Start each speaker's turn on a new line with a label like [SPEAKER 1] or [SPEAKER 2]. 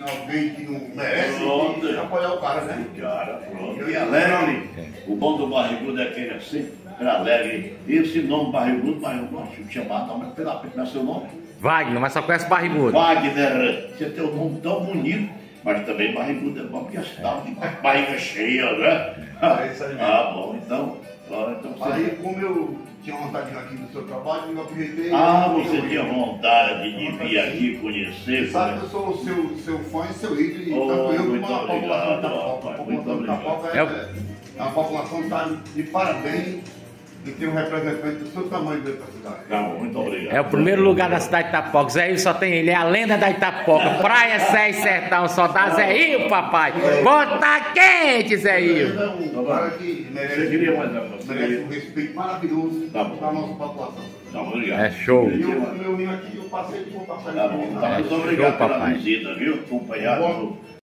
[SPEAKER 1] Alguém que não merece
[SPEAKER 2] Pronto.
[SPEAKER 1] que apoiar o cara, né?
[SPEAKER 2] Cara, pronto. E alegre. O bom do barrigudo é aquele assim, era alegre. E esse nome barrigudo, mas eu gosto de chamar nome pela pela seu nome.
[SPEAKER 3] Wagner, mas só conhece barrigudo.
[SPEAKER 2] Wagner, você tem um nome tão bonito, mas também barrigudo é bom, porque você dá de barriga cheia, né?
[SPEAKER 1] É isso aí mesmo.
[SPEAKER 2] Ah, bom, então.
[SPEAKER 1] Aí, como eu tinha vontade de vir aqui do seu trabalho, eu aproveitei.
[SPEAKER 2] Ah,
[SPEAKER 1] e
[SPEAKER 2] você
[SPEAKER 1] eu-
[SPEAKER 2] tinha vontade de vir aqui conhecer.
[SPEAKER 1] Sabe
[SPEAKER 2] né?
[SPEAKER 1] que eu sou o seu, seu fã e seu ídolo, e
[SPEAKER 2] Oh,
[SPEAKER 1] tanto eu como
[SPEAKER 2] muito
[SPEAKER 1] a população
[SPEAKER 2] obrigado,
[SPEAKER 1] da Copa. A população da
[SPEAKER 2] obrigado.
[SPEAKER 1] Copa
[SPEAKER 3] É
[SPEAKER 1] é,
[SPEAKER 3] o-
[SPEAKER 1] a população está de parabéns de ter um representante do seu tamanho dentro da cidade.
[SPEAKER 2] Tá bom, muito obrigado.
[SPEAKER 3] É o primeiro lugar da cidade de Itapoca. Zé só tem ele, é a lenda da Itapoca. Praia, Sé e Sertão, só dá Zé papai. Bota quente, Zé
[SPEAKER 1] Ele é um cara que merece, um respeito maravilhoso
[SPEAKER 2] Tá bom.
[SPEAKER 1] da nossa população.
[SPEAKER 2] Tá bom, obrigado.
[SPEAKER 3] É show.
[SPEAKER 1] E o meu ninho aqui, eu passei de vou passar
[SPEAKER 2] Tá bom, tá,
[SPEAKER 3] É,
[SPEAKER 2] muito
[SPEAKER 3] show,
[SPEAKER 2] obrigado pela
[SPEAKER 3] papai.
[SPEAKER 2] visita, viu? Acompanhado.